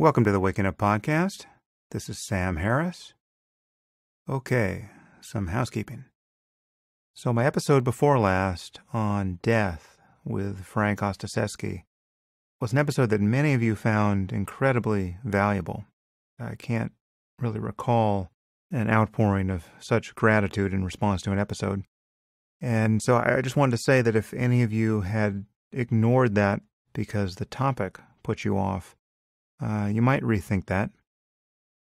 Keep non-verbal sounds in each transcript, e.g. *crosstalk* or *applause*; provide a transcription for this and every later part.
Welcome to the Waking Up Podcast. This is Sam Harris. Okay, some housekeeping. So, my episode before last on death with Frank Ostaseski was an episode that many of you found incredibly valuable. I can't really recall an outpouring of such gratitude in response to an episode. And so I just wanted to say that if any of you had ignored that because the topic put you off, uh, you might rethink that.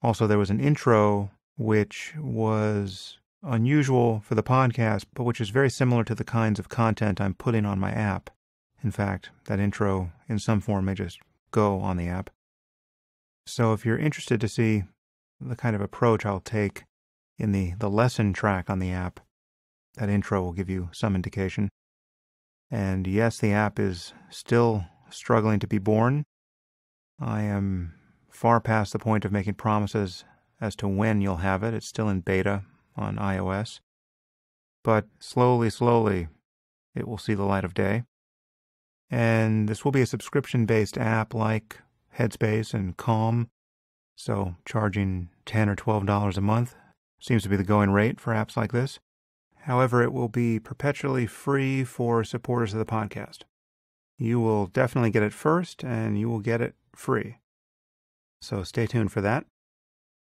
Also, there was an intro which was unusual for the podcast, but which is very similar to the kinds of content I'm putting on my app. In fact, that intro in some form may just go on the app. So if you're interested to see the kind of approach I'll take in the, the lesson track on the app, that intro will give you some indication. And yes, the app is still struggling to be born. I am far past the point of making promises as to when you'll have it. It's still in beta on iOS. But slowly, slowly, it will see the light of day. And this will be a subscription based app like Headspace and Calm. So charging 10 or $12 a month seems to be the going rate for apps like this. However, it will be perpetually free for supporters of the podcast. You will definitely get it first, and you will get it free. So stay tuned for that.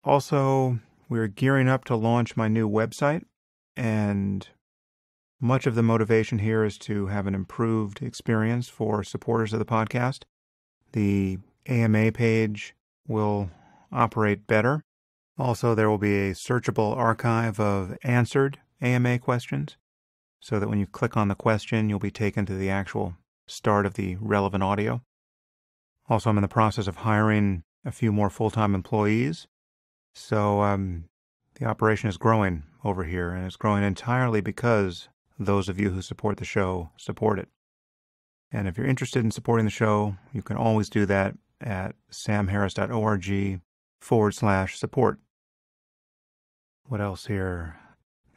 Also, we're gearing up to launch my new website, and much of the motivation here is to have an improved experience for supporters of the podcast. The AMA page will operate better. Also, there will be a searchable archive of answered AMA questions so that when you click on the question, you'll be taken to the actual start of the relevant audio. Also, I'm in the process of hiring a few more full time employees. So um, the operation is growing over here, and it's growing entirely because those of you who support the show support it. And if you're interested in supporting the show, you can always do that at samharris.org forward slash support. What else here?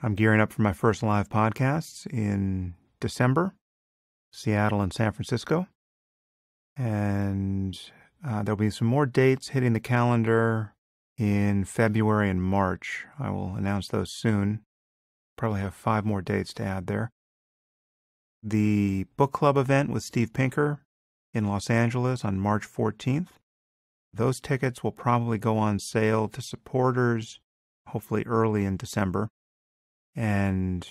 I'm gearing up for my first live podcasts in December, Seattle and San Francisco. And uh, there'll be some more dates hitting the calendar in February and March. I will announce those soon. Probably have five more dates to add there. The book club event with Steve Pinker in Los Angeles on March 14th. Those tickets will probably go on sale to supporters, hopefully early in December and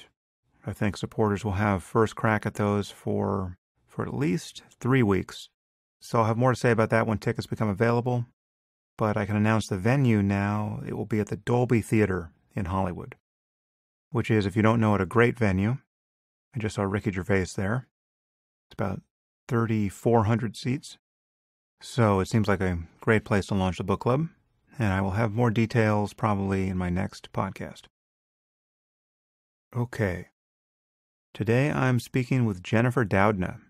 I think supporters will have first crack at those for for at least three weeks. So I'll have more to say about that when tickets become available. But I can announce the venue now. It will be at the Dolby Theater in Hollywood, which is, if you don't know it, a great venue. I just saw Ricky Gervais there. It's about 3,400 seats. So it seems like a great place to launch the book club. And I will have more details probably in my next podcast. Okay. Today I'm speaking with Jennifer Doudna.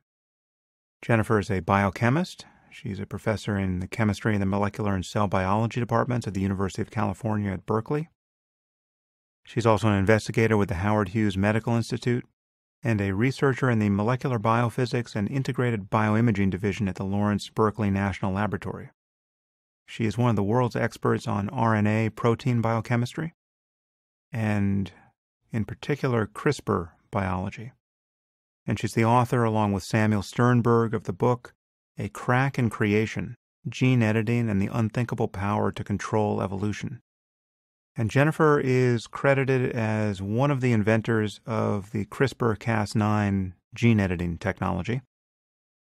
Jennifer is a biochemist. She's a professor in the chemistry and the molecular and cell biology departments at the University of California at Berkeley. She's also an investigator with the Howard Hughes Medical Institute and a researcher in the Molecular Biophysics and Integrated Bioimaging Division at the Lawrence Berkeley National Laboratory. She is one of the world's experts on RNA protein biochemistry, and in particular CRISPR biology. And she's the author, along with Samuel Sternberg, of the book A Crack in Creation Gene Editing and the Unthinkable Power to Control Evolution. And Jennifer is credited as one of the inventors of the CRISPR Cas9 gene editing technology,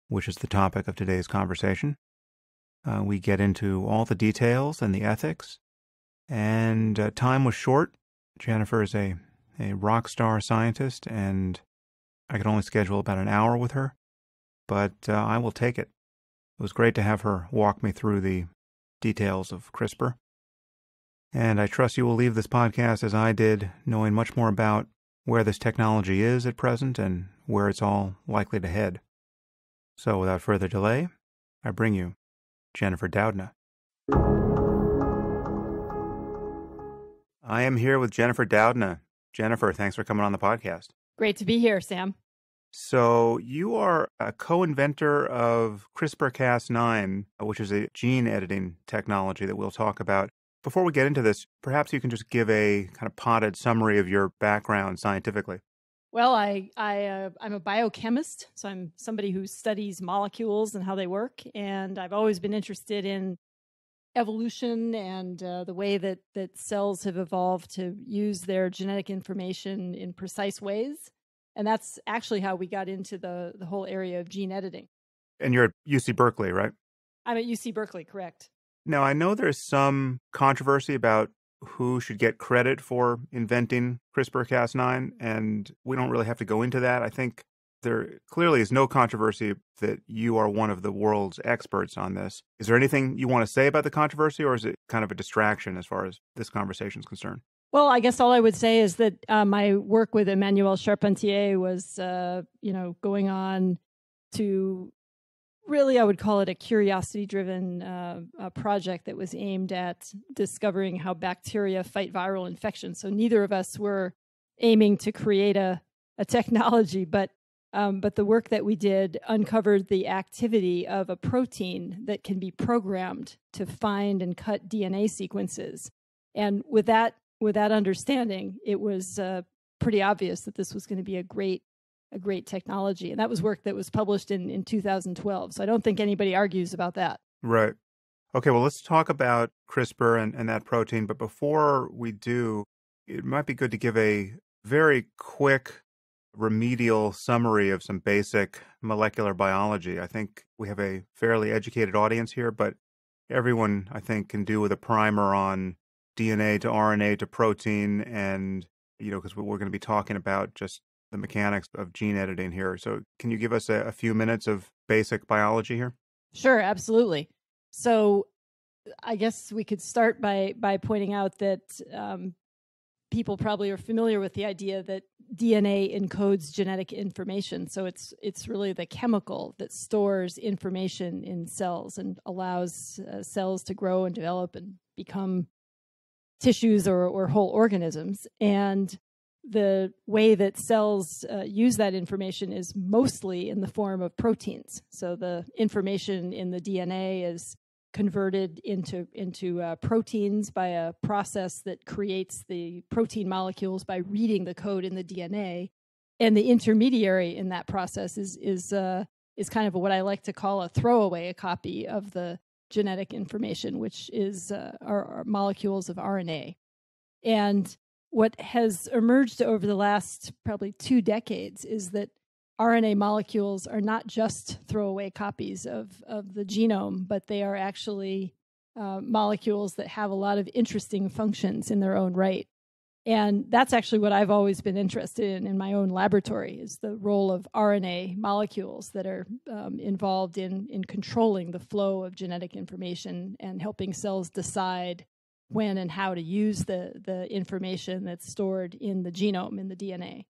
which is the topic of today's conversation. Uh, we get into all the details and the ethics. And uh, time was short. Jennifer is a a rock star scientist, and I could only schedule about an hour with her, but uh, I will take it. It was great to have her walk me through the details of CRISPR. And I trust you will leave this podcast as I did, knowing much more about where this technology is at present and where it's all likely to head. So, without further delay, I bring you Jennifer Doudna. I am here with Jennifer Doudna. Jennifer, thanks for coming on the podcast. Great to be here, Sam. So, you are a co inventor of CRISPR Cas9, which is a gene editing technology that we'll talk about. Before we get into this, perhaps you can just give a kind of potted summary of your background scientifically. Well, I, I uh, I'm a biochemist, so I'm somebody who studies molecules and how they work, and I've always been interested in evolution and uh, the way that that cells have evolved to use their genetic information in precise ways and that's actually how we got into the the whole area of gene editing. And you're at UC Berkeley, right? I'm at UC Berkeley, correct. Now, I know there's some controversy about who should get credit for inventing CRISPR Cas9, and we don't really have to go into that. I think there clearly is no controversy that you are one of the world's experts on this. Is there anything you want to say about the controversy, or is it kind of a distraction as far as this conversation is concerned? Well, I guess all I would say is that uh, my work with Emmanuel Charpentier was, uh, you know, going on to really, I would call it a curiosity driven uh, project that was aimed at discovering how bacteria fight viral infections. So neither of us were aiming to create a, a technology, but um, but the work that we did uncovered the activity of a protein that can be programmed to find and cut DNA sequences. And with that with that understanding, it was uh, pretty obvious that this was going to be a great a great technology, and that was work that was published in in 2012. So I don't think anybody argues about that. Right. Okay. Well, let's talk about CRISPR and, and that protein. But before we do, it might be good to give a very quick remedial summary of some basic molecular biology. I think we have a fairly educated audience here, but everyone, I think, can do with a primer on DNA to RNA to protein, and you know, because we're going to be talking about just the mechanics of gene editing here. So, can you give us a, a few minutes of basic biology here? Sure, absolutely. So, I guess we could start by by pointing out that um, people probably are familiar with the idea that DNA encodes genetic information. So it's it's really the chemical that stores information in cells and allows uh, cells to grow and develop and become tissues or, or whole organisms. And the way that cells uh, use that information is mostly in the form of proteins. So the information in the DNA is converted into into uh, proteins by a process that creates the protein molecules by reading the code in the DNA, and the intermediary in that process is is uh, is kind of what I like to call a throwaway a copy of the genetic information, which is uh, our, our molecules of RNA. And what has emerged over the last probably two decades is that RNA molecules are not just throwaway copies of, of the genome, but they are actually uh, molecules that have a lot of interesting functions in their own right. And that's actually what I've always been interested in in my own laboratory is the role of RNA molecules that are um, involved in, in controlling the flow of genetic information and helping cells decide when and how to use the, the information that's stored in the genome, in the DNA.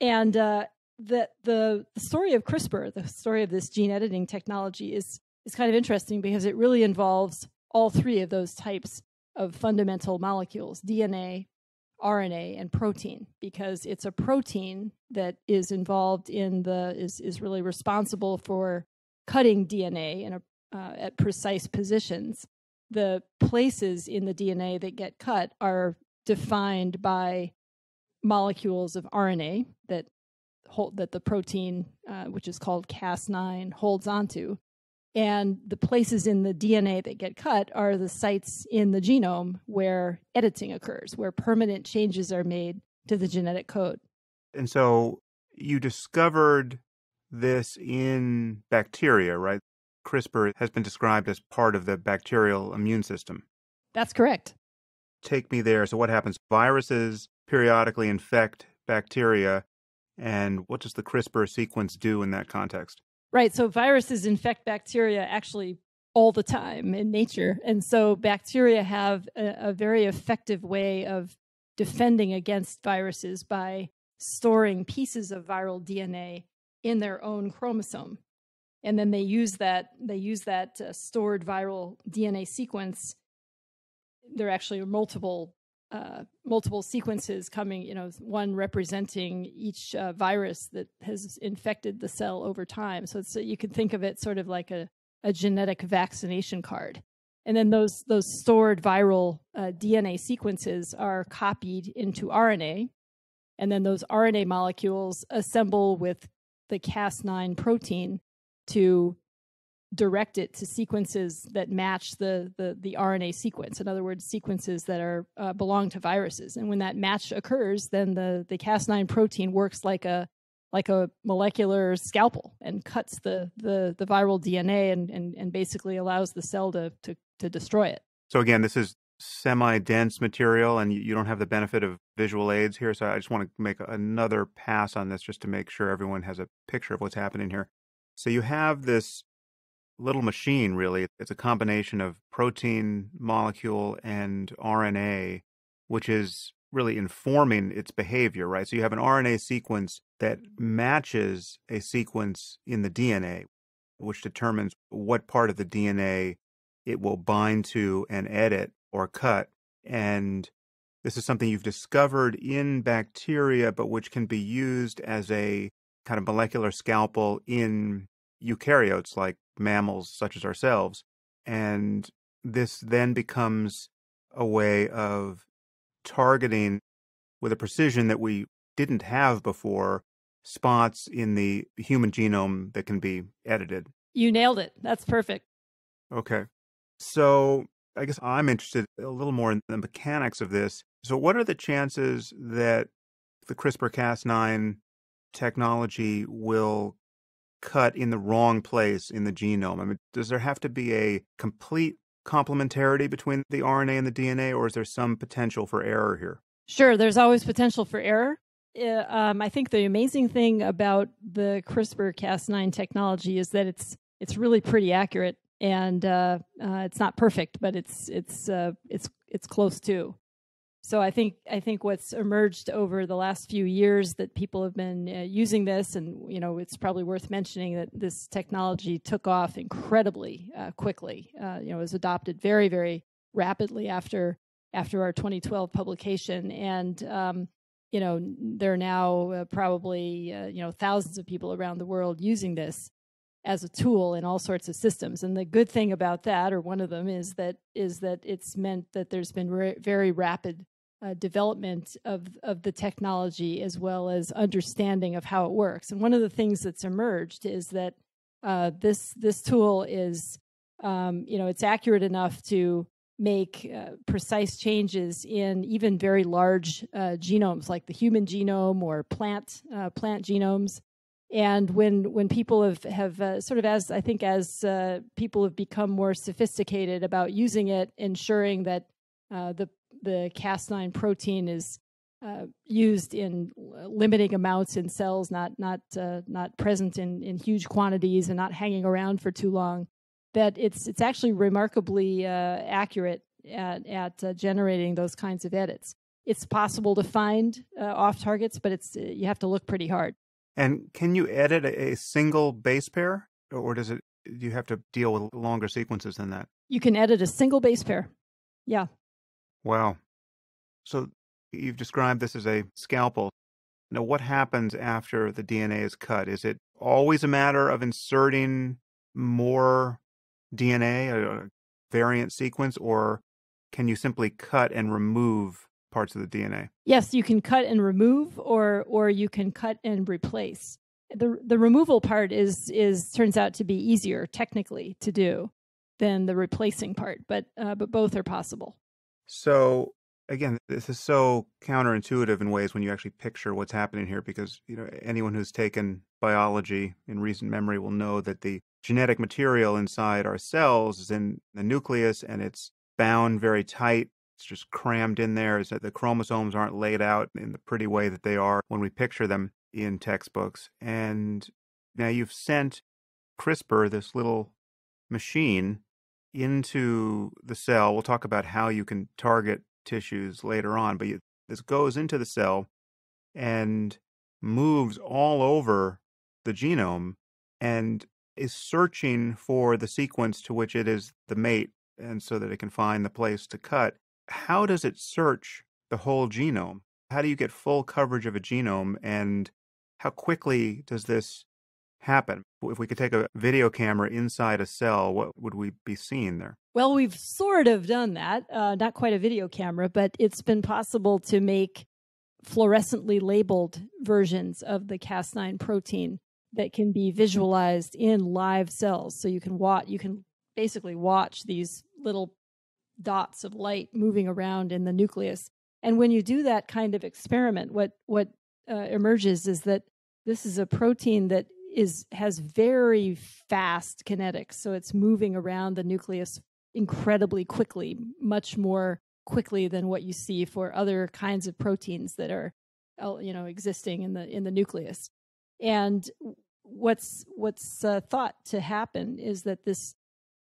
And uh, the, the, the story of CRISPR, the story of this gene editing technology, is, is kind of interesting because it really involves all three of those types of fundamental molecules DNA, RNA and protein because it's a protein that is involved in the is is really responsible for cutting DNA in a uh, at precise positions. The places in the DNA that get cut are defined by molecules of RNA that hold that the protein, uh, which is called Cas9, holds onto, and the places in the DNA that get cut are the sites in the genome where editing occurs, where permanent changes are made to the genetic code. And so you discovered this in bacteria, right? CRISPR has been described as part of the bacterial immune system. That's correct. Take me there. So, what happens? Viruses periodically infect bacteria. And what does the CRISPR sequence do in that context? Right. So viruses infect bacteria actually all the time in nature. And so bacteria have a, a, very effective way of defending against viruses by storing pieces of viral DNA in their own chromosome. And then they use that they use that uh, stored viral DNA sequence. There are actually multiple uh, multiple sequences coming, you know, one representing each uh, virus that has infected the cell over time. So it's, you can think of it sort of like a, a genetic vaccination card. And then those those stored viral uh, DNA sequences are copied into RNA, and then those RNA molecules assemble with the Cas9 protein to direct it to sequences that match the, the, the RNA sequence. In other words, sequences that are uh, belong to viruses. And when that match occurs, then the, the Cas9 protein works like a like a molecular scalpel and cuts the, the, the viral DNA and, and, and basically allows the cell to, to, to destroy it. So again, this is semi-dense material and you don't have the benefit of visual aids here. So I just want to make another pass on this just to make sure everyone has a picture of what's happening here. So you have this little machine, really. It's a combination of protein molecule and RNA, which is really informing its behavior, right? So you have an RNA sequence that matches a sequence in the DNA, which determines what part of the DNA it will bind to and edit or cut. And this is something you've discovered in bacteria, but which can be used as a kind of molecular scalpel in eukaryotes like mammals such as ourselves. And this then becomes a way of targeting with a precision that we didn't have before spots in the human genome that can be edited. You nailed it. That's perfect. Okay. So I guess I'm interested a little more in the mechanics of this. So, what are the chances that the CRISPR Cas9 technology will cut in the wrong place in the genome? I mean, does there have to be a complete complementarity between the RNA and the DNA, or is there some potential for error here? Sure, there's always potential for error. Uh, um, I think the amazing thing about the CRISPR Cas9 technology is that it's it's really pretty accurate, and uh, uh, it's not perfect, but it's it's uh, it's it's close to. So I think I think what's emerged over the last few years that people have been uh, using this, and you know, it's probably worth mentioning that this technology took off incredibly uh, quickly. Uh, you know, was adopted very very rapidly after after our 2012 publication, and um, you know, there are now uh, probably uh, you know thousands of people around the world using this as a tool in all sorts of systems. And the good thing about that, or one of them, is that is that it's meant that there's been re- very rapid uh, development of of the technology as well as understanding of how it works. And one of the things that's emerged is that uh, this this tool is um, you know it's accurate enough to make uh, precise changes in even very large uh, genomes like the human genome or plant uh, plant genomes and when when people have have uh, sort of as I think as people have become more sophisticated about using it, ensuring that uh, the the Cas9 protein is uh, used in limiting amounts in cells, not not uh, not present in in huge quantities, and not hanging around for too long. That it's it's actually remarkably uh, accurate at at generating those kinds of edits. It's possible to find off targets, but it's you have to look pretty hard. And can you edit a, single base pair, or does it? Do you have to deal with longer sequences than that? You can edit a single base pair. Yeah. Wow. So you've described this as a scalpel. Now, what happens after the DNA is cut? Is it always a matter of inserting more DNA, a variant sequence, or can you simply cut and remove parts of the DNA. Yes, you can cut and remove or or you can cut and replace. The the removal part is is turns out to be easier technically to do than the replacing part, but uh, but both are possible. So again, this is so counterintuitive in ways when you actually picture what's happening here because you know anyone who's taken biology in recent memory will know that the genetic material inside our cells is in the nucleus and it's bound very tight it's just crammed in there is that the chromosomes aren't laid out in the pretty way that they are when we picture them in textbooks. And now you've sent CRISPR, this little machine, into the cell. We'll talk about how you can target tissues later on, but you, this goes into the cell and moves all over the genome and is searching for the sequence to which it is the mate and so that it can find the place to cut how does it search the whole genome. How do you get full coverage of a genome and how quickly does this happen? If we could take a video camera inside a cell, what would we be seeing there? Well, we've sort of done that. Uh, not quite a video camera, but it's been possible to make fluorescently labeled versions of the Cas9 protein that can be visualized in live cells. So you can watch, you can basically watch these little dots of light moving around in the nucleus. And when you do that kind of experiment, what what uh, emerges is that this is a protein that is has very fast kinetics. So it's moving around the nucleus incredibly quickly, much more quickly than what you see for other kinds of proteins that are uh, you know existing in the in the nucleus. And what's what's uh, thought to happen is that this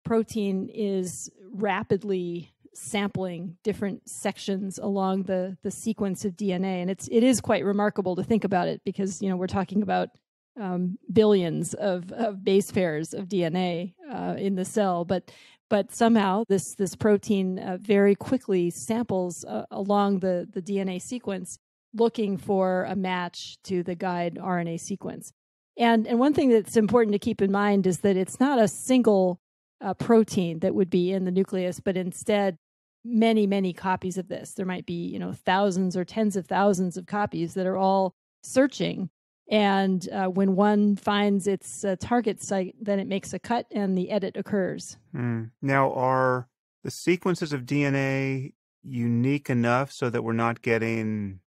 protein is rapidly sampling different sections along the the sequence of DNA, and it's it is quite remarkable to think about it because you know we're talking about um, billions of, of base pairs of DNA uh, in the cell, but but somehow this this protein uh, very quickly samples uh, along the the DNA sequence, looking for a match to the guide RNA sequence. And and one thing that's important to keep in mind is that it's not a single uh, protein that would be in the nucleus, but instead many many copies of this. There might be you know thousands or tens of thousands of copies that are all searching. And uh, when one finds its uh, target site, then it makes a cut and the edit occurs. Mm. Now, are the sequences of DNA unique enough so that we're not getting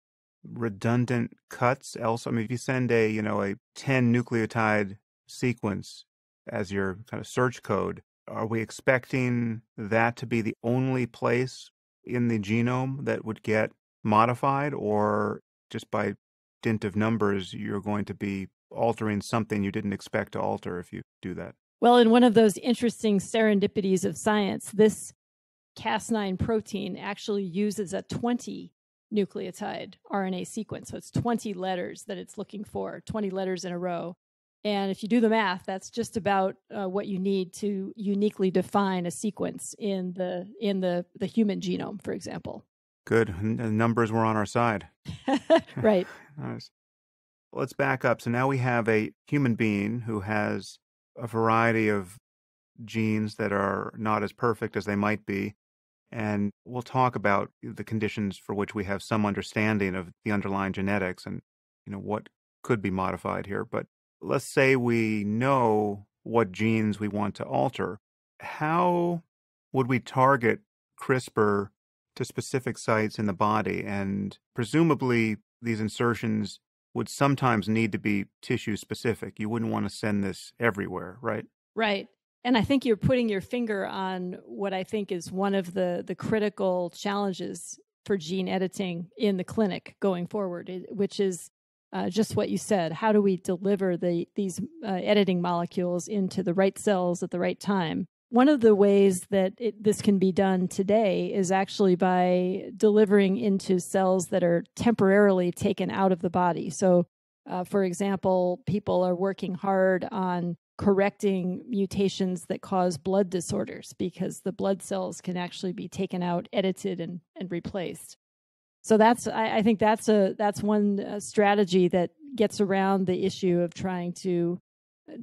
redundant cuts else i mean if you send a you know a 10 nucleotide sequence as your kind of search code are we expecting that to be the only place in the genome that would get modified or just by dint of numbers you're going to be altering something you didn't expect to alter if you do that well in one of those interesting serendipities of science this cas9 protein actually uses a 20 nucleotide RNA sequence. So it's 20 letters that it's looking for, 20 letters in a row. And if you do the math, that's just about uh, what you need to uniquely define a sequence in the in the the human genome, for example. Good. The numbers were on our side. *laughs* right. *laughs* nice. Let's back up. So now we have a human being who has a variety of genes that are not as perfect as they might be. And we'll talk about the conditions for which we have some understanding of the underlying genetics and you know what could be modified here. But let's say we know what genes we want to alter. How would we target CRISPR to specific sites in the body? And presumably, these insertions would sometimes need to be tissue specific. You wouldn't want to send this everywhere, right? Right. And I think you're putting your finger on what I think is one of the, the critical challenges for gene editing in the clinic going forward, which is uh, just what you said. How do we deliver the, these uh, editing molecules into the right cells at the right time? One of the ways that it, this can be done today is actually by delivering into cells that are temporarily taken out of the body. So, uh, for example, people are working hard on correcting mutations that cause blood disorders because the blood cells can actually be taken out, edited, and, and replaced. So that's I, I think that's a that's one uh, strategy that gets around the issue of trying to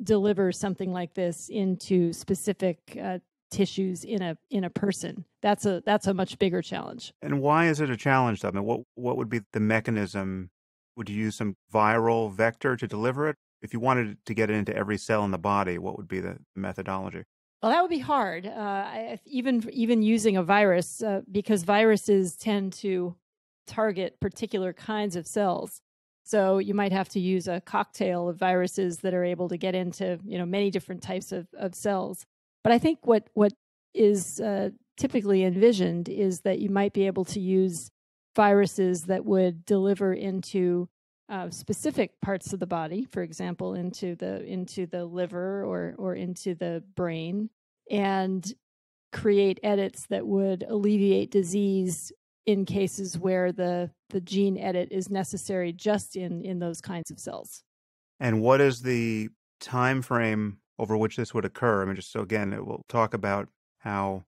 deliver something like this into specific uh, tissues in a in a person. That's a that's a much bigger challenge. And why is it a challenge? I mean, what what would be the mechanism? Would you use some viral vector to deliver it, if you wanted to get it into every cell in the body, what would be the methodology? Well, that would be hard. Uh, I, even even using a virus, uh, because viruses tend to target particular kinds of cells. So you might have to use a cocktail of viruses that are able to get into you know many different types of, of cells. But I think what what is uh, typically envisioned is that you might be able to use viruses that would deliver into uh, specific parts of the body, for example, into the into the liver or or into the brain, and create edits that would alleviate disease in cases where the the gene edit is necessary just in in those kinds of cells. And what is the time frame over which this would occur? I mean, just so again, we'll talk about how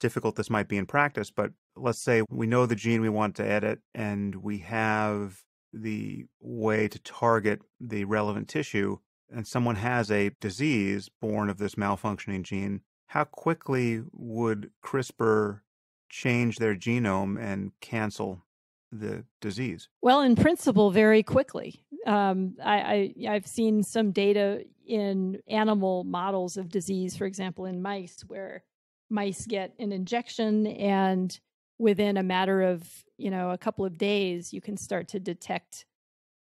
difficult this might be in practice, but let's say we know the gene we want to edit and we have the way to target the relevant tissue, and someone has a disease born of this malfunctioning gene, how quickly would CRISPR change their genome and cancel the disease? Well, in principle, very quickly. Um, I, I, I've seen some data in animal models of disease, for example, in mice, where mice get an injection and within a matter of you know a couple of days you can start to detect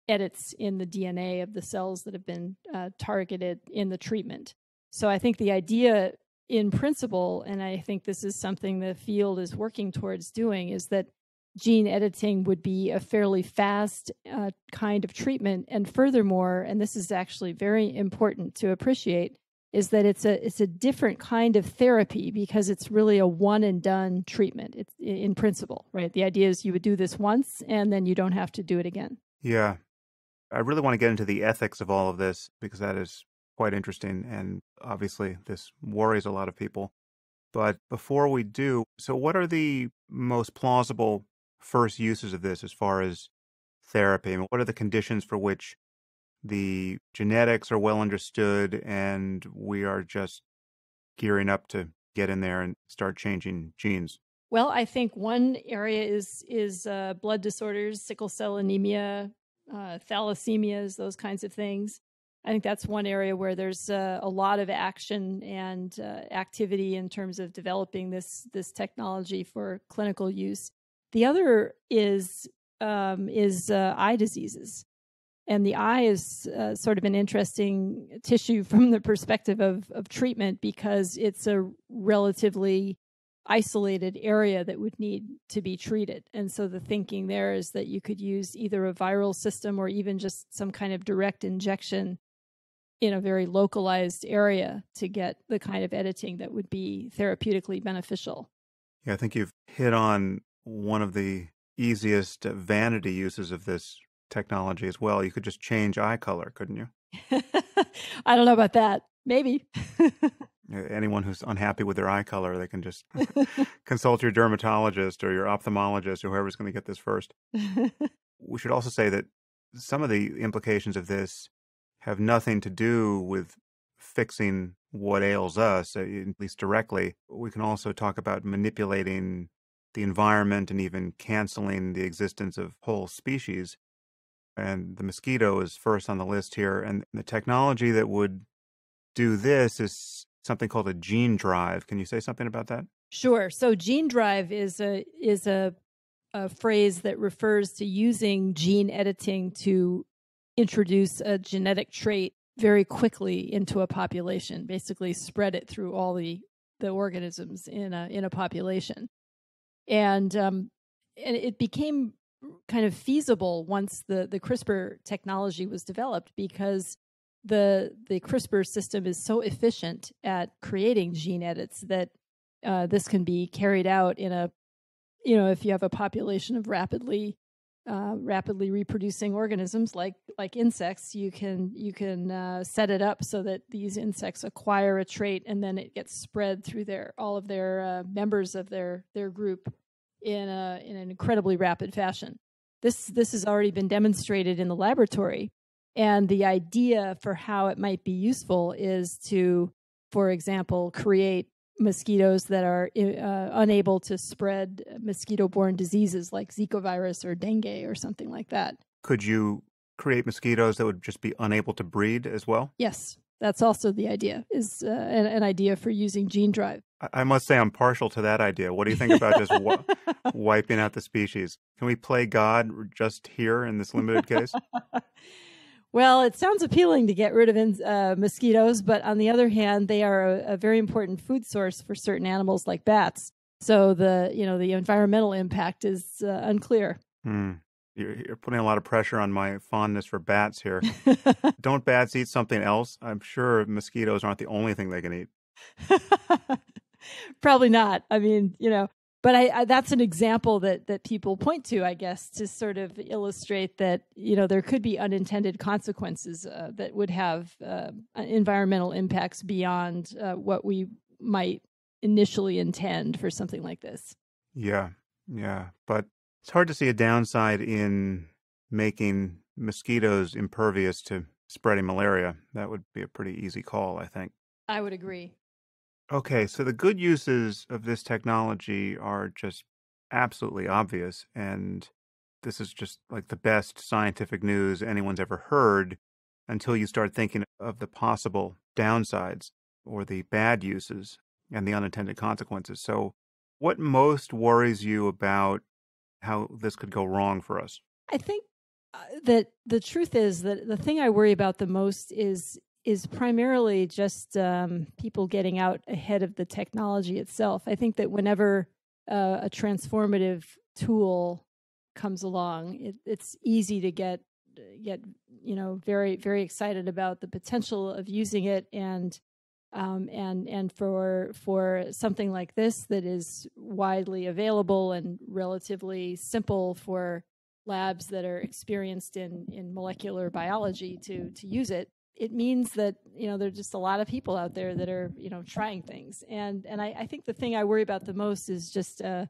edits in the dna of the cells that have been uh, targeted in the treatment so i think the idea in principle and i think this is something the field is working towards doing is that gene editing would be a fairly fast uh, kind of treatment and furthermore and this is actually very important to appreciate is that it's a it's a different kind of therapy because it's really a one and done treatment. It's in principle, right? The idea is you would do this once and then you don't have to do it again. Yeah. I really want to get into the ethics of all of this because that is quite interesting and obviously this worries a lot of people. But before we do, so what are the most plausible first uses of this as far as therapy? What are the conditions for which the genetics are well understood and we are just gearing up to get in there and start changing genes well i think one area is is uh, blood disorders sickle cell anemia uh, thalassemias those kinds of things i think that's one area where there's uh, a lot of action and uh, activity in terms of developing this this technology for clinical use the other is um, is uh, eye diseases and the eye is uh, sort of an interesting tissue *laughs* from the perspective of, of treatment because it's a relatively isolated area that would need to be treated. And so the thinking there is that you could use either a viral system or even just some kind of direct injection in a very localized area to get the kind of editing that would be therapeutically beneficial. Yeah, I think you've hit on one of the easiest vanity uses of this technology as well. You could just change eye color, couldn't you? *laughs* I don't know about that. Maybe. *laughs* Anyone who's unhappy with their eye color, they can just *laughs* consult your dermatologist or your ophthalmologist or whoever's going to get this first. we should also say that some of the implications of this have nothing to do with fixing what ails us, at least directly. We can also talk about manipulating the environment and even canceling the existence of whole species and the mosquito is first on the list here. And the technology that would do this is something called a gene drive. Can you say something about that? Sure. So gene drive is a is a a phrase that refers to using gene editing to introduce a genetic trait very quickly into a population, basically spread it through all the the organisms in a in a population. And um, and it became kind of feasible once the the CRISPR technology was developed because the the CRISPR system is so efficient at creating gene edits that uh, this can be carried out in a you know if you have a population of rapidly uh, rapidly reproducing organisms like like insects you can you can uh, set it up so that these insects acquire a trait and then it gets spread through their all of their uh, members of their their group in a in an incredibly rapid fashion. This this has already been demonstrated in the laboratory, and the idea for how it might be useful is to, for example, create mosquitoes that are uh, unable to spread mosquito-borne diseases like Zika virus or dengue or something like that. Could you create mosquitoes that would just be unable to breed as well? Yes, that's also the idea. Is uh, an, an, idea for using gene drive. I must say I'm partial to that idea. What do you think about just w- *laughs* wiping out the species? Can we play God just here in this limited case? *laughs* well, it sounds appealing to get rid of uh, mosquitoes, but on the other hand, they are a, a, very important food source for certain animals like bats. So the you know the environmental impact is uh, unclear. Hmm. You're, you're, putting a lot of pressure on my fondness for bats here. *laughs* Don't bats eat something else? I'm sure mosquitoes aren't the only thing they can eat. *laughs* Probably not. I mean, you know, but I, I, that's an example that that people point to, I guess, to sort of illustrate that you know there could be unintended consequences uh, that would have uh, environmental impacts beyond uh, what we might initially intend for something like this. Yeah, Yeah, but it's hard to see a downside in making mosquitoes impervious to spreading malaria. That would be a pretty easy call, I think. I would agree. Okay, so the good uses of this technology are just absolutely obvious. And this is just like the best scientific news anyone's ever heard until you start thinking of the possible downsides or the bad uses and the unintended consequences. So, what most worries you about how this could go wrong for us? I think uh, that the truth is that the thing I worry about the most is is primarily just um, people getting out ahead of the technology itself. I think that whenever uh, a transformative tool comes along, it, it's easy to get get you know very very excited about the potential of using it and um, and and for for something like this that is widely available and relatively simple for labs that are experienced in in molecular biology to to use it it means that you know there's just a lot of people out there that are you know trying things and and i, I think the thing i worry about the most is just uh,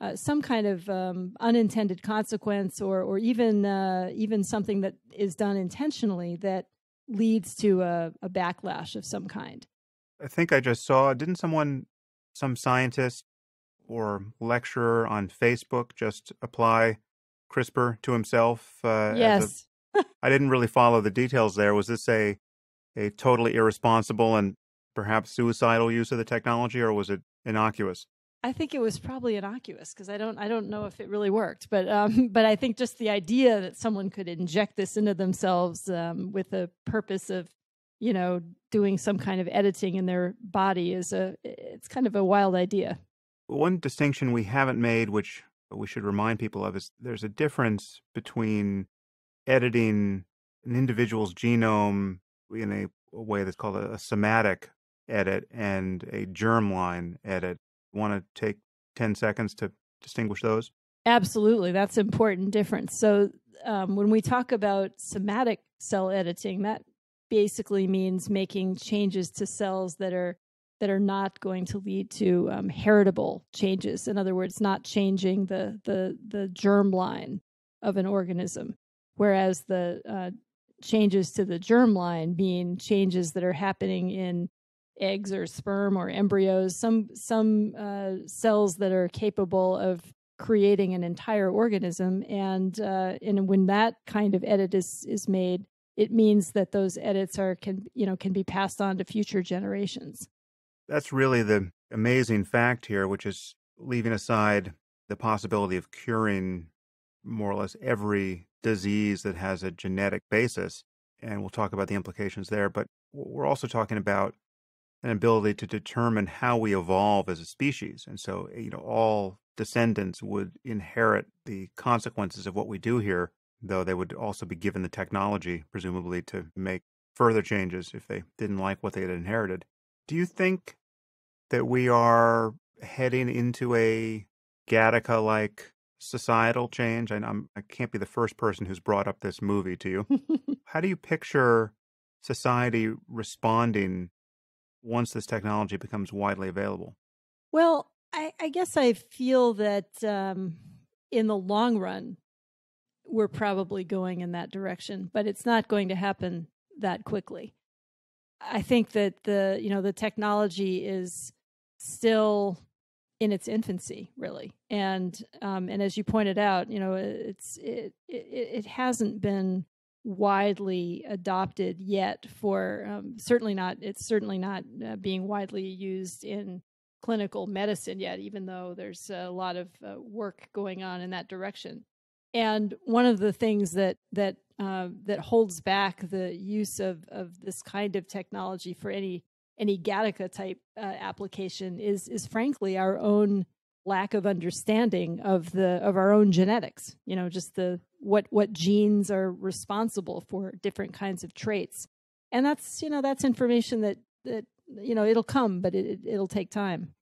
uh, some kind of um, unintended consequence or or even uh, even something that is done intentionally that leads to a, a backlash of some kind i think i just saw didn't someone some scientist or lecturer on facebook just apply CRISPR to himself. Uh, yes. I didn't really follow the details there. Was this a a totally irresponsible and perhaps suicidal use of the technology, or was it innocuous? I think it was probably innocuous because I don't I don't know if it really worked, but um, *laughs* but I think just the idea that someone could inject this into themselves um, with the purpose of you know doing some kind of editing in their body is a it's kind of a wild idea. One distinction we haven't made, which we should remind people of is there's a difference between editing an individual's genome in a, a way that's called a, a, somatic edit and a germline edit. Want to take 10 seconds to distinguish those? Absolutely. That's an important difference. So, um, when we talk about somatic cell editing, that basically means making changes to cells that are that are not going to lead to um, heritable changes. In other words, not changing the the the germ line of an organism, whereas the uh, changes to the germ line being changes that are happening in eggs or sperm or embryos, some some uh, cells that are capable of creating an entire organism, and uh, and when that kind of edit is is made, it means that those edits are can you know can be passed on to future generations. That's really the amazing fact here, which is leaving aside the possibility of curing more or less every disease that has a genetic basis. And we'll talk about the implications there. But we're also talking about an ability to determine how we evolve as a species. And so, you know, all descendants would inherit the consequences of what we do here, though they would also be given the technology, presumably, to make further changes if they didn't like what they had inherited. Do you think that we are heading into a Gattaca like societal change? And I'm, I can't be the first person who's brought up this movie to you. *laughs* How do you picture society responding once this technology becomes widely available? Well, I, I guess I feel that um, in the long run, we're probably going in that direction, but it's not going to happen that quickly. I think that the you know the technology is still in its infancy, really, and um, and as you pointed out, you know it's it it, it hasn't been widely adopted yet for um, certainly not it's certainly not uh, being widely used in clinical medicine yet even though there's a lot of uh, work going on in that direction. And one of the things that that uh, that holds back the use of of this kind of technology for any any Gattaca type uh, application is is frankly our own lack of understanding of the of our own genetics. You know, just the what what genes are responsible for different kinds of traits, and that's you know that's information that that you know it'll come, but it, it'll take time.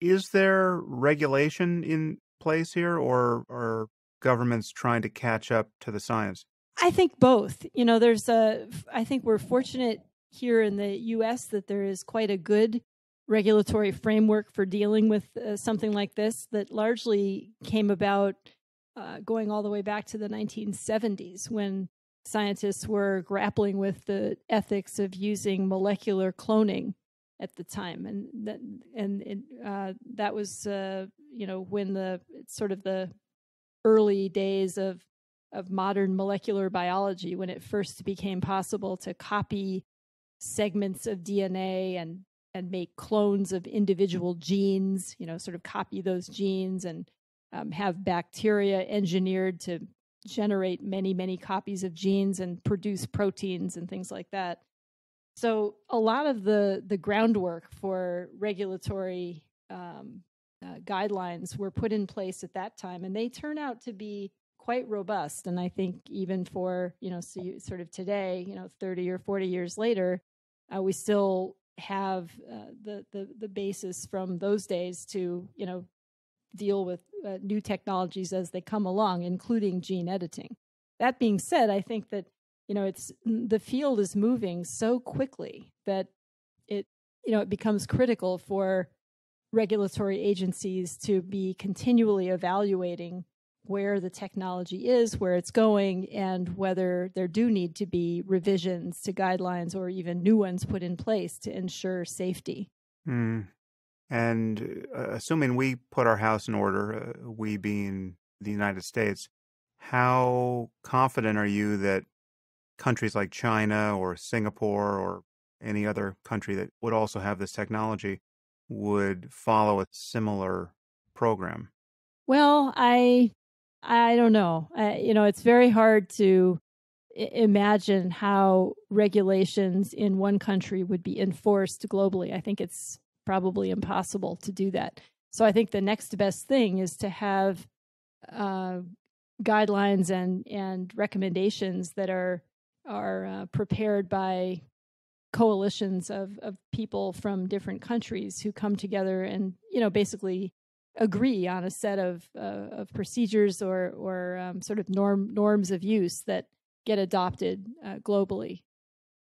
Is there regulation in place here, or are governments trying to catch up to the science? I think both. You know, there's a. I think we're fortunate here in the U.S. that there is quite a good regulatory framework for dealing with uh, something like this that largely came about uh, going all the way back to the 1970s when scientists were grappling with the ethics of using molecular cloning at the time, and that and uh, that was uh, you know when the sort of the early days of of modern molecular biology when it first became possible to copy segments of DNA and and make clones of individual genes, you know, sort of copy those genes and um, have bacteria engineered to generate many, many copies of genes and produce proteins and things like that. So a lot of the the groundwork for regulatory um, uh, guidelines were put in place at that time, and they turn out to be quite robust. And I think even for you know, so you, sort of today, you know, thirty or forty years later, uh, we still have uh, the, the the basis from those days to you know deal with uh, new technologies as they come along, including gene editing. That being said, I think that you know it's the field is moving so quickly that it you know it becomes critical for regulatory agencies to be continually evaluating where the technology is, where it's going, and whether there do need to be revisions to guidelines or even new ones put in place to ensure safety. Mm. And uh, assuming we put our house in order, uh, we being the United States, how confident are you that countries like China or Singapore or any other country that would also have this technology would follow a similar program? Well, I I don't know. I, you know, it's very hard to I- imagine how regulations in one country would be enforced globally. I think it's probably impossible to do that. So I think the next best thing is to have uh, guidelines and and recommendations that are are uh, prepared by coalitions of of people from different countries who come together and you know basically agree on a set of uh, of procedures or or um, sort of norm norms of use that get adopted uh, globally.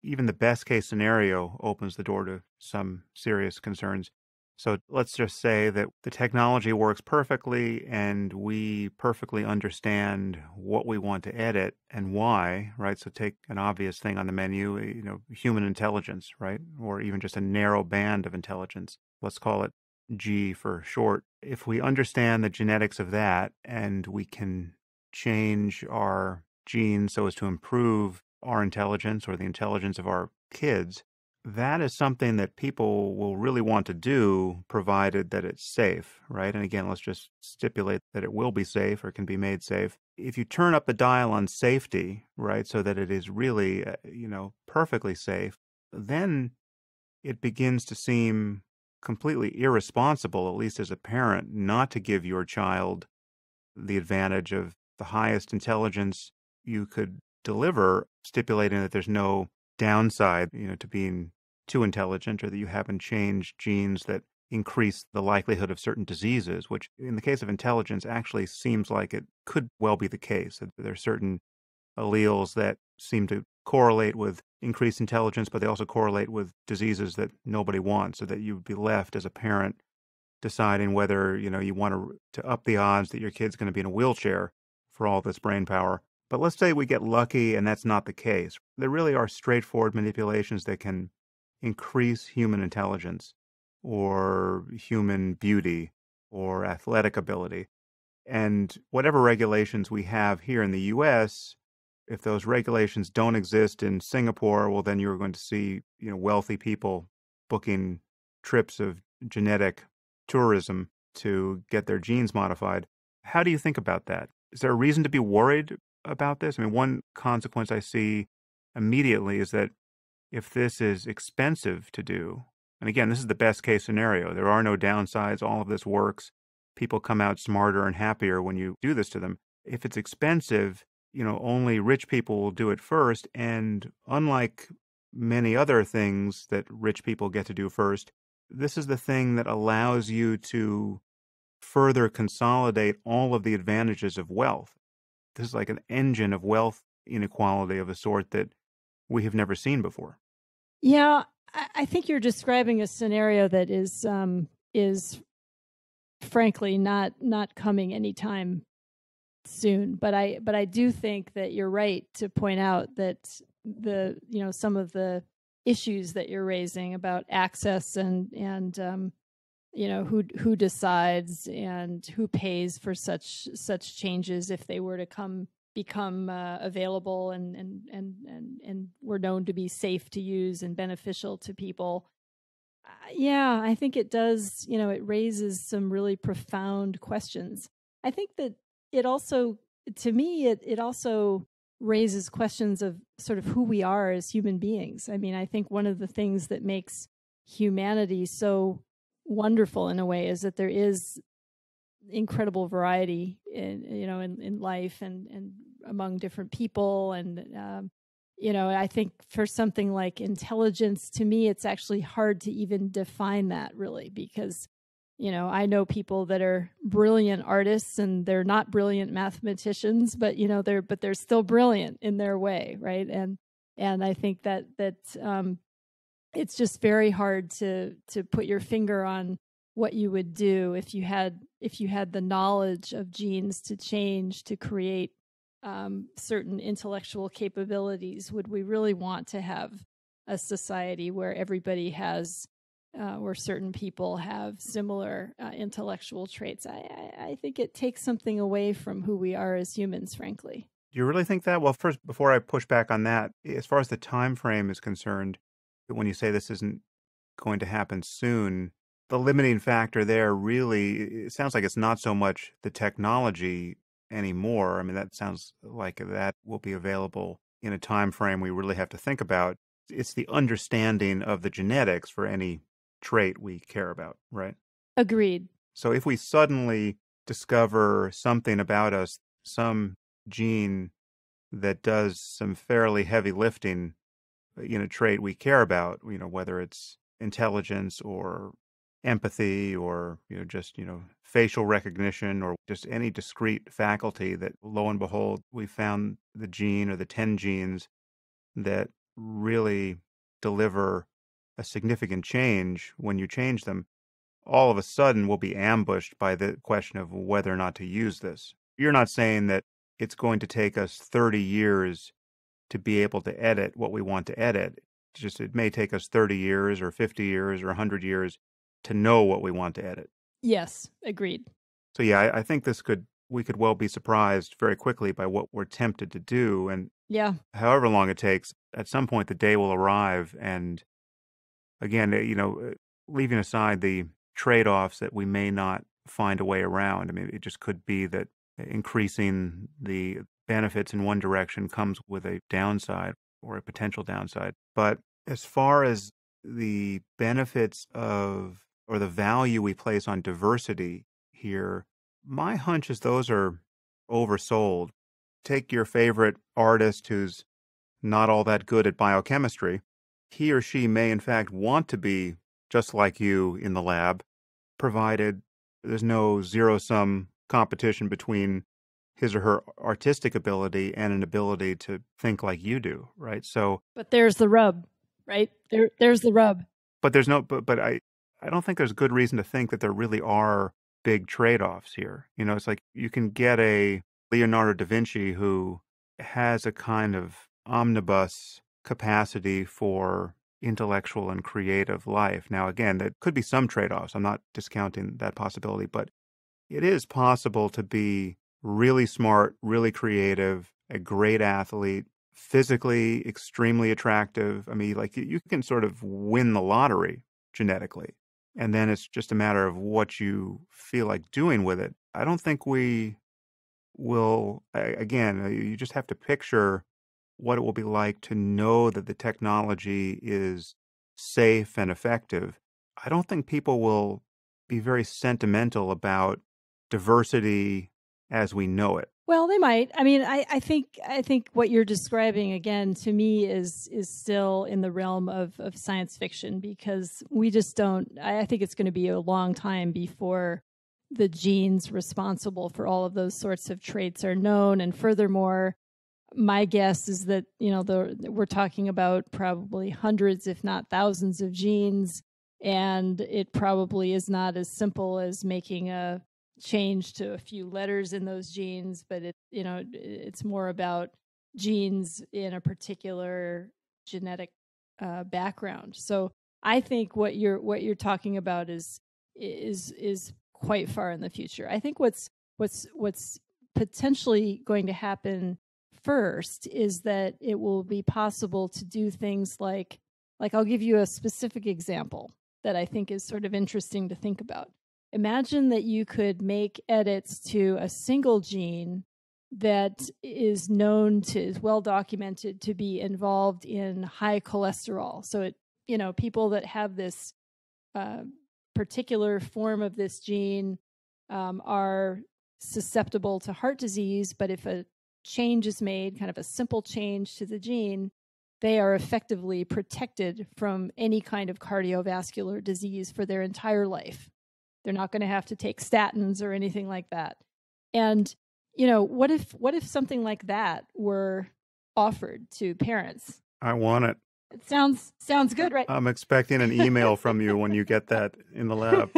Even the best case scenario opens the door to some serious concerns. So let's just say that the technology works perfectly and we perfectly understand what we want to edit and why, right? So take an obvious thing on the menu, you know, human intelligence, right? Or even just a narrow band of intelligence. Let's call it G for short, if we understand the genetics of that and we can change our genes so as to improve our intelligence or the intelligence of our kids, that is something that people will really want to do provided that it's safe, right? And again, let's just stipulate that it will be safe or can be made safe. If you turn up the dial on safety, right, so that it is really, uh, you know, perfectly safe, then it begins to seem completely irresponsible, at least as a parent, not to give your child the advantage of the highest intelligence you could deliver, stipulating that there's no downside, you know, to being too intelligent or that you haven't changed genes that increase the likelihood of certain diseases, which in the case of intelligence actually seems like it could well be the case. That there are certain alleles that seem to correlate with increased intelligence, but they also correlate with diseases that nobody wants, so that you'd be left as a parent deciding whether you know you want to to up the odds that your kid's going to be in a wheelchair for all this brain power. But let's say we get lucky and that's not the case. There really are straightforward manipulations that can increase human intelligence or human beauty or athletic ability. And whatever regulations we have here in the US if those regulations don't exist in Singapore, well, then you're going to see you know wealthy people booking trips of genetic tourism to get their genes modified. How do you think about that? Is there a reason to be worried about this? I mean, one consequence I see immediately is that if this is expensive to do, and again, this is the best case scenario, there are no downsides, all of this works, people come out smarter and happier when you do this to them. If it's expensive, you know, only rich people will do it first. And unlike many other things that rich people get to do first, this is the thing that allows you to further consolidate all of the advantages of wealth. This is like an engine of wealth inequality of a sort that we have never seen before. Yeah, I think you're describing a scenario that is um, is frankly not not coming anytime soon. But I but I do think that you're right to point out that the you know some of the issues that you're raising about access and and um, you know who who decides and who pays for such such changes if they were to come become uh, available and, and and and and were known to be safe to use and beneficial to people uh, yeah i think it does you know it raises some really profound questions i think that it also to me it it also raises questions of sort of who we are as human beings. I mean i think one of the things that makes humanity so wonderful in a way is that there is incredible variety in you know in, in life and and among different people. And um, you know i think for something like intelligence to me it's actually hard to even define that really because you know i know people that are brilliant artists and they're not brilliant mathematicians but you know they're but they're still brilliant in their way right? And and i think that that um it's just very hard to to put your finger on what you would do if you had if you had the knowledge of genes to change to create um, certain intellectual capabilities. Would we really want to have a society where everybody has uh, where certain people have similar uh, intellectual traits I, I, I think it takes something away from who we are as humans frankly do you really think that well first before i push back on that as far as the time frame is concerned when you say this isn't going to happen soon the limiting factor there really sounds like it's not so much the technology anymore. I mean, that sounds like that will be available in a time frame we really have to think about. It's the understanding of the genetics for any trait we care about, right? Agreed. So if we suddenly discover something about us, some gene that does some fairly heavy lifting uh, in a trait we care about, you know, whether it's intelligence or empathy or you know just you know facial recognition or just any discrete faculty that lo and behold we found the gene or the 10 genes that really deliver a significant change when you change them all of a sudden we'll be ambushed by the question of whether or not to use this you're not saying that it's going to take us 30 years to be able to edit what we want to edit just it may take us 30 years or 50 years or 100 years to know what we want to edit. Yes, agreed. So yeah, I, I think this could we could well be surprised very quickly by what we're tempted to do, and yeah, however long it takes, at some point the day will arrive, and again, you know, uh, leaving aside the trade-offs that we may not find a way around. I mean, it just could be that increasing the benefits in one direction comes with a downside or a potential downside. But as far as the benefits of or the value we place on diversity here, my hunch is those are oversold. Take your favorite artist who's not all that good at biochemistry. He or she may, in fact, want to be just like you in the lab, provided there's no zero sum competition between his or her artistic ability and an ability to think like you do, right? So, but there's the rub, right? There, there's the rub. But there's no, but, but I, I don't think there's good reason to think that there really are big trade offs here. You know, it's like you can get a Leonardo da Vinci who has a kind of omnibus capacity for intellectual and creative life. Now, again, there could be some trade offs. I'm not discounting that possibility, but it is possible to be really smart, really creative, a great athlete, physically extremely attractive. I mean, like you can sort of win the lottery genetically. And then it's just a matter of what you feel like doing with it. I don't think we will, again, uh, you just have to picture what it will be like to know that the technology is safe and effective. I don't think people will be very sentimental about diversity as we know it. Well, they might. I mean, I, I think I think what you're describing again to me is is still in the realm of, of science fiction because we just don't. I, think it's going to be a long time before the genes responsible for all of those sorts of traits are known, and furthermore, my guess is that you know the, we're talking about probably hundreds if not thousands of genes and it probably is not as simple as making a change to a few letters in those genes but it you know it's more about genes in a particular genetic uh, background. So i think what you're what you're talking about is is is quite far in the future. I think what's what's what's potentially going to happen first is that it will be possible to do things like like I'll give you a specific example that I think is sort of interesting to think about. Imagine that you could make edits to a single gene that is known to is well documented to be involved in high cholesterol. So it you know people that have this uh, particular form of this gene um, are susceptible to heart disease, but if a change is made, kind of a simple change to the gene, they are effectively protected from any kind of cardiovascular disease for their entire life. They're not going to have to take statins or anything like that. And you know, what if what if something like that were offered to parents? I want it. It sounds sounds good, right? I'm expecting an email from you when you get that in the lab.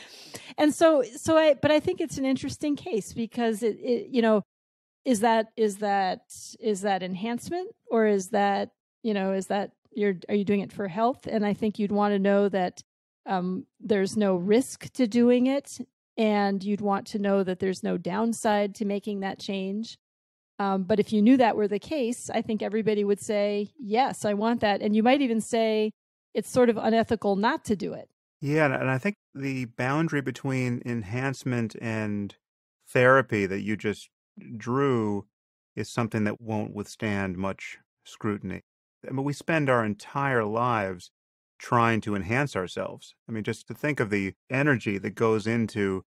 *laughs* and so so I but I think it's an interesting case because it, it you know is that is that is that enhancement or is that you know is that you're are you doing it for health? And i think you'd want to know that um, there's no risk to doing it and you'd want to know that there's no downside to making that change. Um, but if you knew that were the case i think everybody would say yes i want that. And you might even say it's sort of unethical not to do it. Yeah and i think the boundary between enhancement and therapy that you just drew is something that won't withstand much scrutiny. I mean, we spend our entire lives trying to enhance ourselves. I mean, just to think of the energy that goes into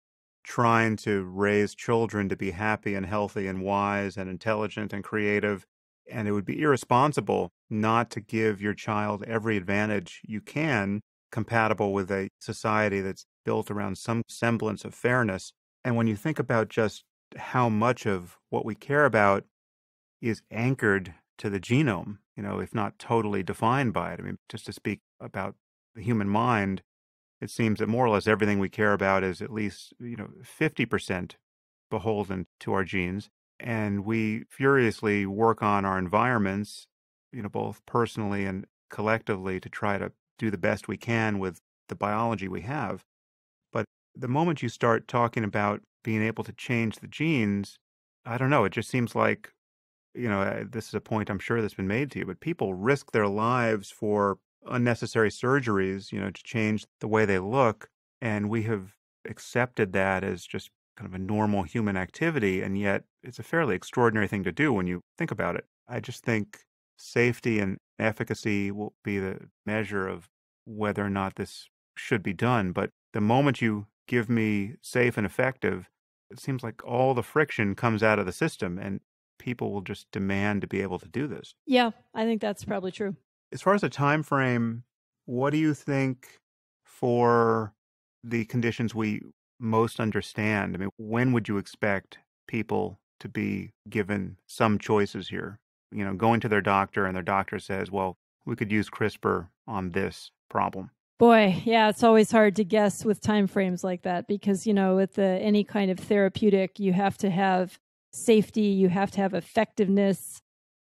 trying to raise children to be happy and healthy and wise and intelligent and creative. And it would be irresponsible not to give your child every advantage you can compatible with a society that's built around some semblance of fairness. And when you think about just how much of what we care about is anchored to the genome, you know, if not totally defined by it. I mean, just to speak about the human mind, it seems that more or less everything we care about is at least, you know, 50% beholden to our genes. And we furiously work on our environments, you know, both personally and collectively to try to do the best we can with the biology we have. But the moment you start talking about being able to change the genes, I don't know. It just seems like, you know, this is a point I'm sure that's been made to you, but people risk their lives for unnecessary surgeries, you know, to change the way they look. And we have accepted that as just kind of a normal human activity. And yet it's a fairly extraordinary thing to do when you think about it. I just think safety and efficacy will be the measure of whether or not this should be done. But the moment you give me safe and effective, it seems like all the friction comes out of the system and people will just demand to be able to do this. Yeah, I think that's probably true. As far as a time frame, what do you think for the conditions we most understand? I mean, when would you expect people to be given some choices here? You know, going to their doctor and their doctor says, "Well, we could use CRISPR on this problem." Boy, yeah, it's always hard to guess with time frames like that because you know, with the, any kind of therapeutic, you have to have safety, you have to have effectiveness,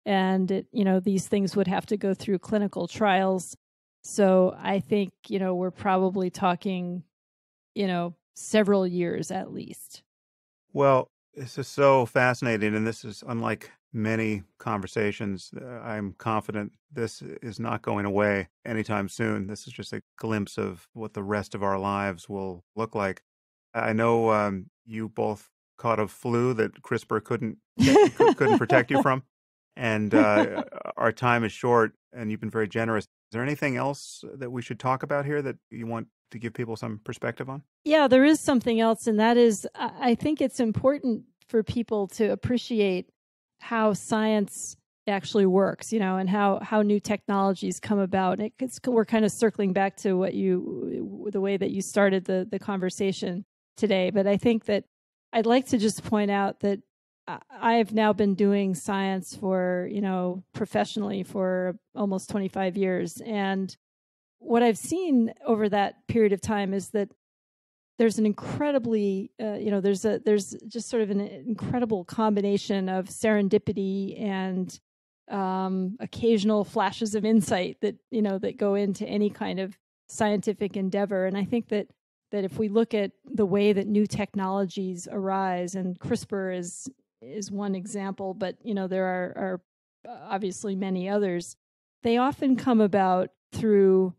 and it, you know these things would have to go through clinical trials. So I think you know we're probably talking, you know, several years at least. Well, this is so fascinating, and this is unlike many conversations. Uh, I'm confident this is not going away anytime soon. This is just a glimpse of what the rest of our lives will look like. I know um, you both caught a flu that CRISPR couldn't couldn't protect you *laughs* from, and uh, our time is short. And you've been very generous. Is there anything else that we should talk about here that you want to give people some perspective on? Yeah, there is something else, and that is I think it's important for people to appreciate how science actually works, you know, and how how new technologies come about. It's, we're kind of circling back to what you the way that you started the the conversation today, but I think that I'd like to just point out that I've now been doing science for, you know, professionally for almost 25 years. And what I've seen over that period of time is that there's an incredibly, uh, you know, there's a, there's just sort of an incredible combination of serendipity and um, occasional flashes of insight that, you know, that go into any kind of scientific endeavor. And I think that that if we look at the way that new technologies arise, and CRISPR is is one example, but you know there are, are obviously many others. They often come about through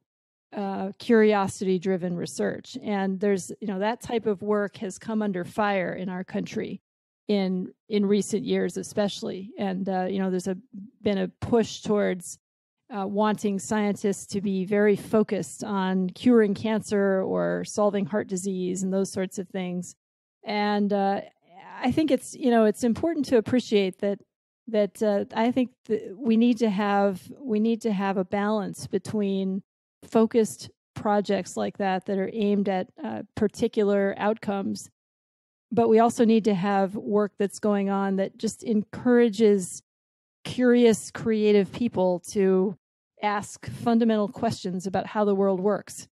uh, curiosity driven research, and there's you know that type of work has come under fire in our country in in recent years, especially. And uh, you know there's a been a push towards uh, wanting scientists to be very focused on curing cancer or solving heart disease and those sorts of things. And uh, I think it's you know it's important to appreciate that that uh, I think that we need to have we need to have a balance between focused projects like that that are aimed at uh, particular outcomes, but we also need to have work that's going on that just encourages curious, creative people to ask fundamental questions about how the world works.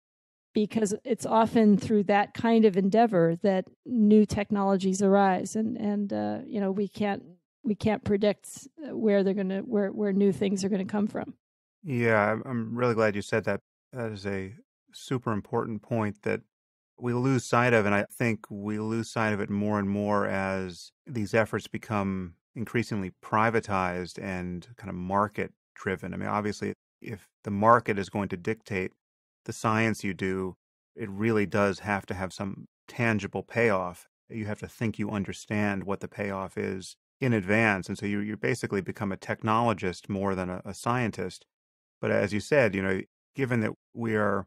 Because it's often through that kind of endeavor that new technologies arise, and and uh, you know we can't we can't predict where they're gonna where where new things are gonna come from. Yeah, I'm really glad you said that. That is a super important point that we lose sight of, and I think we lose sight of it more and more as these efforts become increasingly privatized and kind of market driven. I mean, obviously, if the market is going to dictate the science you do, it really does have to have some tangible payoff. You have to think you understand what the payoff is in advance. And so you, you basically become a technologist more than a, a scientist. But as you said, you know, given that we are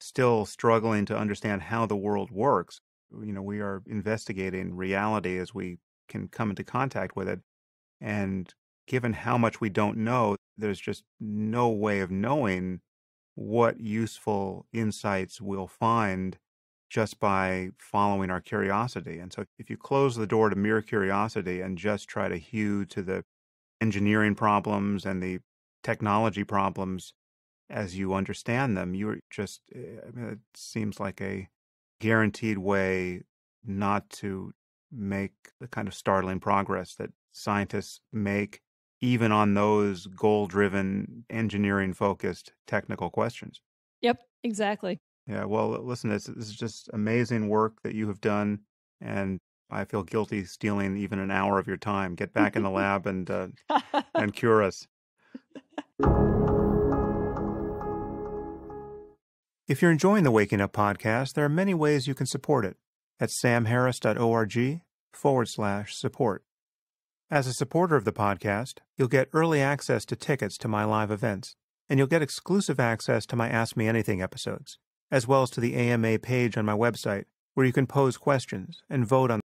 still struggling to understand how the world works, you know, we are investigating reality as we can come into contact with it. And given how much we don't know, there's just no way of knowing what useful insights we'll find just by following our curiosity. And so if you close the door to mere curiosity and just try to hew to the engineering problems and the technology problems as you understand them, you're just, eh, I mean, it seems like a guaranteed way not to make the kind of startling progress that scientists make even on those goal driven, engineering focused technical questions. Yep, exactly. Yeah, well, listen, this, this is just amazing work that you have done. And I feel guilty stealing even an hour of your time. Get back in the *laughs* lab and uh, *laughs* and cure us. If you're enjoying the Waking Up podcast, there are many ways you can support it at samharris.org forward slash support. As a supporter of the podcast, you'll get early access to tickets to my live events, and you'll get exclusive access to my Ask Me Anything episodes, as well as to the AMA page on my website, where you can pose questions and vote on